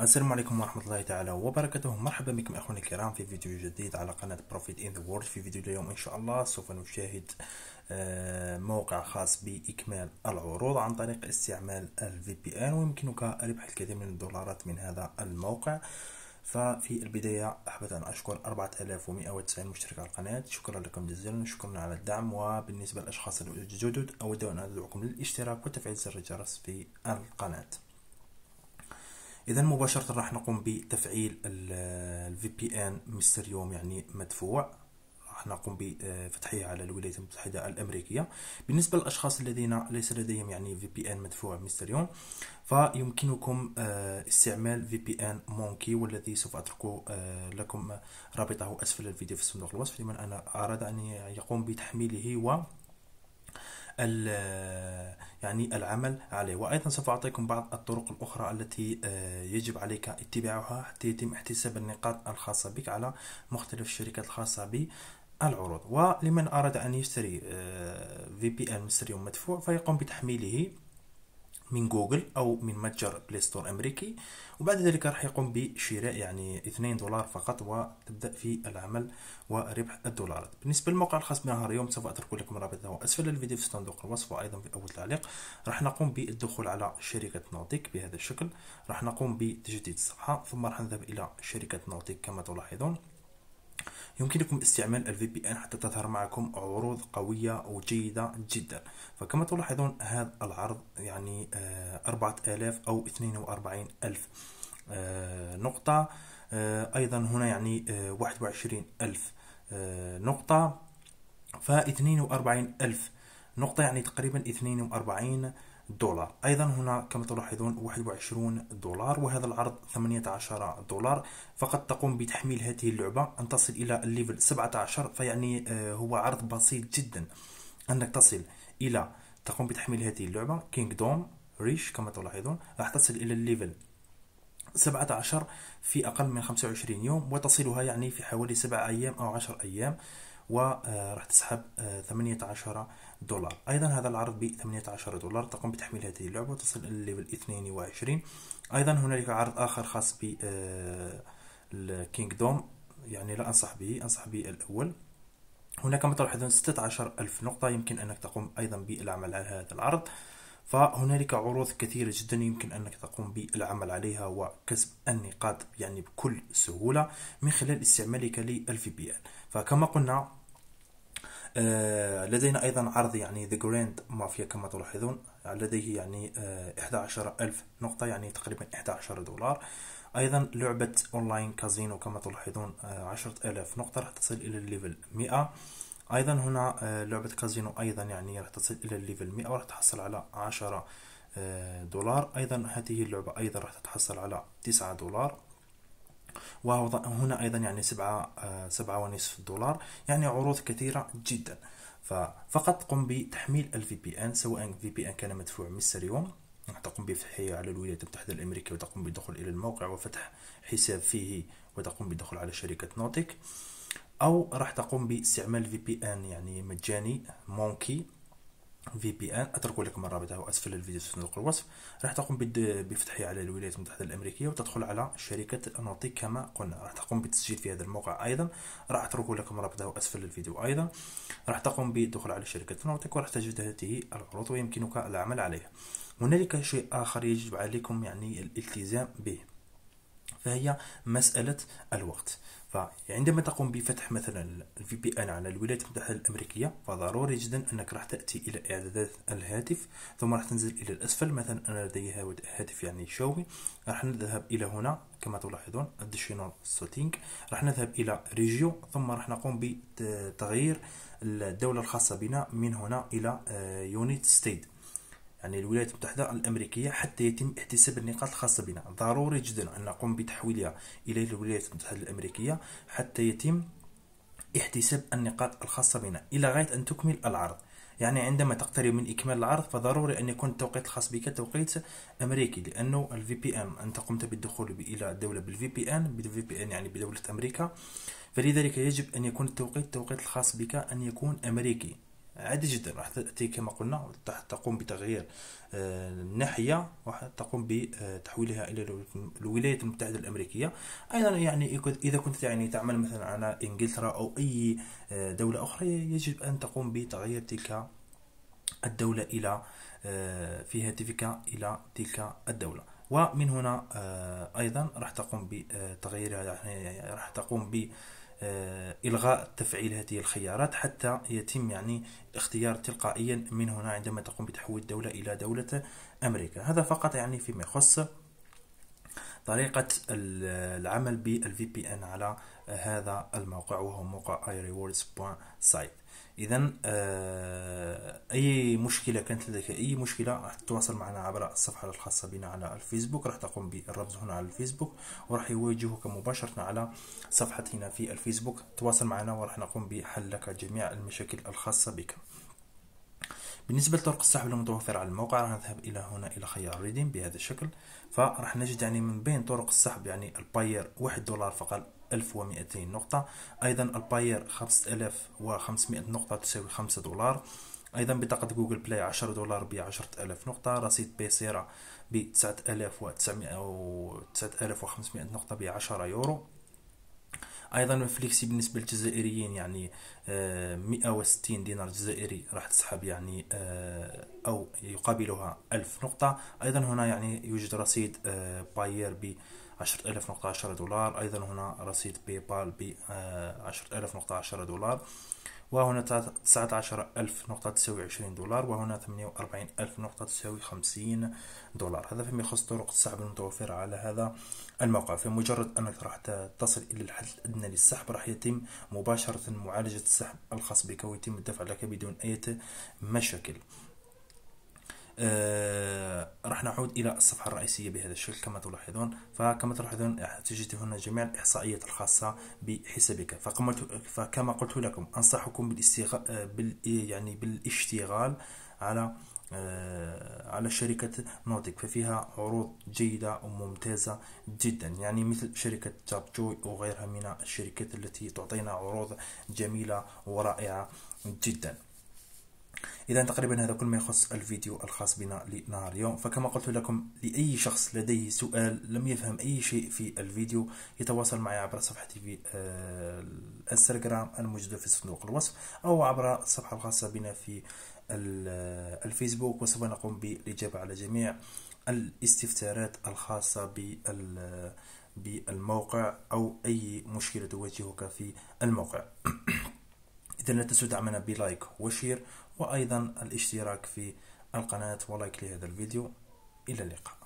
السلام عليكم ورحمة الله تعالى وبركاته. مرحبا بكم أخواني الكرام في فيديو جديد على قناة Profit in the World في فيديو اليوم إن شاء الله سوف نشاهد آه، موقع خاص بإكمال العروض عن طريق استعمال ال VPN ويمكنك ربح الكثير من الدولارات من هذا الموقع. ففي البداية أحببت أن أشكر 4190 مشترك على القناة. شكرا لكم جزيلا. شكرا على الدعم. وبالنسبة للأشخاص الجدد أود أن أدعوكم للاشتراك وتفعيل زر الجرس في القناة. اذا مباشرة راح نقوم بتفعيل ال VPN Mysterium يعني مدفوع. راح نقوم بفتحه على الولايات المتحدة الأمريكية. بالنسبة للأشخاص الذين ليس لديهم يعني VPN مدفوع Mysterium فيمكنكم آه، استعمال VPN Monkey والذي سوف أترك آه، لكم رابطه أسفل الفيديو في صندوق الوصف لمن أراد أن يقوم بتحميله و يعني العمل عليه. وأيضا سوف أعطيكم بعض الطرق الأخرى التي آه، يجب عليك اتباعها حتى يتم احتساب النقاط الخاصة بك على مختلف الشركات الخاصة بالعروض. ولمن أراد أن يشتري VPN مدفوع فيقوم بتحميله من جوجل أو من متجر Play Store أمريكي وبعد ذلك راح يقوم بشراء يعني 2 دولار فقط وتبدأ في العمل وربح الدولارات بالنسبة للموقع الخاص بنهار اليوم سوف أترك لكم رابطه أسفل الفيديو في صندوق الوصف وأيضا في أول تعليق. راح نقوم بالدخول على شركة Notik بهذا الشكل. راح نقوم بتجديد الصفحة ثم راح نذهب إلى شركة Notik كما تلاحظون. يمكنكم استعمال ال VPN حتى تظهر معكم عروض قوية وجيدة جدا. فكما تلاحظون هذا العرض يعني آه، أربعة آلاف أو اثنين وأربعين ألف آه، نقطة. آه، أيضا هنا يعني واحد وعشرين ألف نقطة. فاثنين وأربعين ألف نقطة يعني تقريبا اثنين وأربعين دولار. أيضا هنا كما تلاحظون 21 دولار وهذا العرض 18 دولار. فقط تقوم بتحميل هذه اللعبة. أن تصل إلى ال level 17 فيعني آه، هو عرض بسيط جدا. أنك تصل إلى تقوم بتحميل هذه اللعبة Kingdom Rush كما تلاحظون راح تصل إلى ال level 17 في أقل من 25 يوم وتصلها يعني في حوالي 7 أيام أو 10 أيام. وراح تسحب 18 آه، دولار. أيضا هذا العرض ب 18 دولار تقوم بتحميل هذه اللعبة وتصل إلى الليفل 22 أيضا هنالك عرض آخر خاص ب آه، يعني لا أنصح به أنصح به الأول هناك كما تلاحظون 16 ألف نقطة يمكن أنك تقوم أيضا بالعمل على هذا العرض. فهنالك عروض كثيرة جدا يمكن أنك تقوم بالعمل عليها وكسب النقاط يعني بكل سهولة من خلال استعمالك لل VPN فكما قلنا لدينا أيضا عرض يعني The Grand Mafia كما تلاحظون لديه يعني 11 آه، ألف نقطة يعني تقريبا 11 دولار. أيضا لعبة online casino كما تلاحظون 10 آه، نقطة راح تصل إلى ال level 100 أيضا هنا لعبة كازينو أيضا يعني راح تصل إلى ال level 100 وراح تحصل على 10 دولار. أيضا هذه اللعبة أيضا راح تتحصل على 9 دولار. وهنا أيضا يعني سبعة آه، سبعة ونصف دولار يعني عروض كثيرة جدا. ففقط قم بتحميل ال VPN سواء VPN كان مدفوع Mysterium تقوم بفتحه على الولايات المتحدة الأمريكية وتقوم بالدخول إلى الموقع وفتح حساب فيه وتقوم بالدخول على شركة Notik. أو راح تقوم باستعمال VPN يعني مجاني Monkey. VPN اترك لكم الرابط هو اسفل الفيديو في صندوق الوصف. راح تقوم بفتحه على الولايات المتحدة الأمريكية وتدخل على شركة نوتيك كما قلنا. راح تقوم بالتسجيل في هذا الموقع أيضا. راح اترك لكم الرابط هو اسفل الفيديو أيضا. راح تقوم بالدخول على شركة نوتيك وراح تجد هذه العروض ويمكنك العمل عليها. هنالك شيء آخر يجب عليكم يعني الالتزام به. فهي مسألة الوقت. فعندما تقوم بفتح مثلا ال VPN على الولايات المتحدة الأمريكية فضروري جدا أنك راح تأتي إلى إعدادات الهاتف ثم راح تنزل إلى الأسفل. مثلا أنا لدي هاتف يعني شاومي راح نذهب إلى هنا كما تلاحظون additional setting. راح نذهب إلى ريجيو ثم راح نقوم بتغيير الدولة الخاصة بنا من هنا إلى United States يعني الولايات المتحدة الأمريكية حتى يتم احتساب النقاط الخاصة بنا. ضروري جدا أن نقوم بتحويلها إلى الولايات المتحدة الأمريكية حتى يتم احتساب النقاط الخاصة بنا. إلى غاية أن تكمل العرض. يعني عندما تقترب من إكمال العرض فضروري أن يكون التوقيت الخاص بك توقيت أمريكي لأنه ال VPN أنت قمت بالدخول إلى الدولة بال VPN بال VPN يعني بدولة أمريكا. فلذلك يجب أن يكون التوقيت التوقيت الخاص بك أن يكون أمريكي. عادي جدا. راح تأتي كما قلنا تقوم بتغيير الناحية آه، وتقوم بتحويلها إلى الولايات المتحدة الأمريكية. أيضا يعني إذا كنت يعني تعمل مثلا على إنجلترا أو أي آه، دولة أخرى يجب أن تقوم بتغيير تلك الدولة إلى آه، في هاتفك إلى تلك الدولة. ومن هنا أيضا راح تقوم بتغييرها يعني راح تقوم ب إلغاء تفعيل هذه الخيارات حتى يتم يعني الاختيار تلقائيا من هنا عندما تقوم بتحويل الدولة إلى دولة أمريكا. هذا فقط يعني فيما يخص طريقة العمل بال VPN على هذا الموقع وهو موقع iRewards.site اذا آه، أي مشكلة كانت لديك أي مشكلة راح تتواصل معنا عبر الصفحة الخاصة بنا على الفيسبوك. راح تقوم بالرمز هنا على الفيسبوك وراح يواجهك مباشرة على صفحتنا في الفيسبوك. تواصل معنا وراح نقوم بحل لك جميع المشاكل الخاصة بك. بالنسبة لطرق السحب المتوفرة على الموقع راح نذهب إلى هنا إلى خيار ريدين بهذا الشكل. فراح نجد يعني من بين طرق السحب يعني ال Payeer واحد دولار فقط 1200 نقطة. أيضا ال Payeer 5500 نقطة تساوي 5 دولار. أيضا بطاقة جوجل بلاي 10 دولار ب 10000 نقطة. رصيد Paysera ب 9900 أو 9500 نقطة ب 10 يورو. أيضا flexy بالنسبة للجزائريين يعني 160 آه، دينار جزائري راح تسحب يعني آه، أو يقابلها 1000 نقطة. أيضا هنا يعني يوجد رصيد آه، باير ب 10000 نقطة 10 دولار. أيضا هنا رصيد باي بال ب 10000 نقطة 10 دولار. وهنا 19000 نقطة تساوي 20 دولار وهنا 48000 نقطة تساوي 50 دولار. هذا فيما يخص طرق السحب المتوفرة على هذا الموقع. فمجرد أنك راح تصل إلى الحد الأدنى للسحب راح يتم مباشرة معالجة السحب الخاص بك ويتم الدفع لك بدون أي مشاكل. آه راح نعود إلى الصفحة الرئيسية بهذا الشكل كما تلاحظون. فكما تلاحظون تجد هنا جميع الإحصائيات الخاصة بحسابك. فكما قلت لكم أنصحكم بالاستغ... بال... يعني بالاشتغال على آه على شركة نوتيك. ففيها عروض جيدة وممتازة جدا. يعني مثل شركة جاب جوي وغيرها من الشركات التي تعطينا عروض جميلة ورائعة جدا. إذا تقريبا هذا كل ما يخص الفيديو الخاص بنا لنهار اليوم. فكما قلت لكم لأي شخص لديه سؤال لم يفهم أي شيء في الفيديو يتواصل معي عبر صفحتي في آه، الانستغرام الموجودة في صندوق الوصف أو عبر الصفحة الخاصة بنا في آه، الفيسبوك وسوف نقوم بالإجابة على جميع الاستفسارات الخاصة بالموقع أو أي مشكلة تواجهك في الموقع. لا تنسوا دعمنا ب like و share وأيضا الاشتراك في القناة و like لهذا الفيديو. إلى اللقاء.